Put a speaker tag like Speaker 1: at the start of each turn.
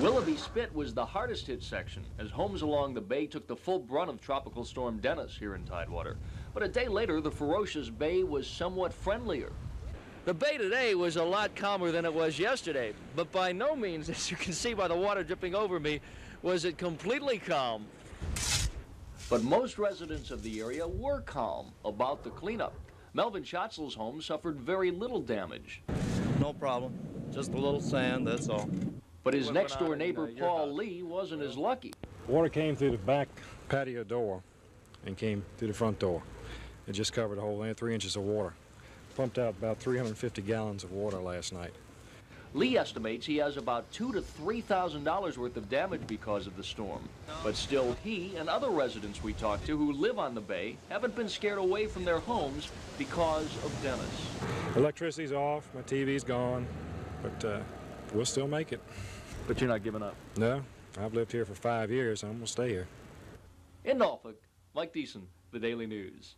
Speaker 1: Willoughby Spit was the hardest hit section, as homes along the bay took the full brunt of Tropical Storm Dennis here in Tidewater. But a day later, the ferocious bay was somewhat friendlier.
Speaker 2: The bay today was a lot calmer than it was yesterday, but by no means, as you can see by the water dripping over me, was it completely calm.
Speaker 1: But most residents of the area were calm about the cleanup. Melvin Schatzel's home suffered very little damage.
Speaker 3: No problem. Just a little sand, that's all.
Speaker 1: But his next door neighbor,
Speaker 2: uh,
Speaker 1: Paul
Speaker 2: house?
Speaker 1: Lee, wasn't as lucky.
Speaker 4: Water came through the back patio door and came through the front door. It just covered the whole three inches of water. Pumped out about 350 gallons of water last night.
Speaker 1: Lee estimates he has about two to three thousand dollars worth of damage because of the storm. But still, he and other residents we talked to who live on the bay haven't been scared away from their homes because of Dennis.
Speaker 4: Electricity's off, my TV's gone, but uh, we'll still make it.
Speaker 2: But you're not giving up.
Speaker 4: No, I've lived here for five years. I'm gonna stay here.
Speaker 1: In Norfolk, Mike Deason, The Daily News.